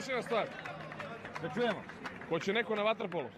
Još jedna stvar. Da čujemo. Hoće neko na vaterpolu?